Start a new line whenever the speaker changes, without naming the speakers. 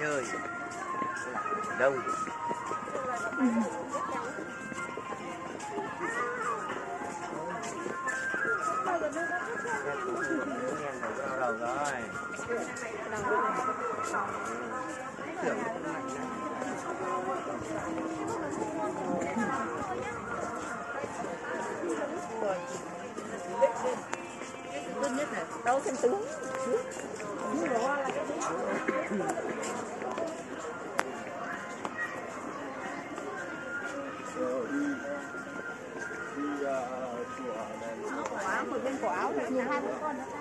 chơi. Đâu? Đầu rồi? tưởng rồi tốt nhất này đâu xem tướng như
áo một bên cổ áo
là
nhiều hai con đó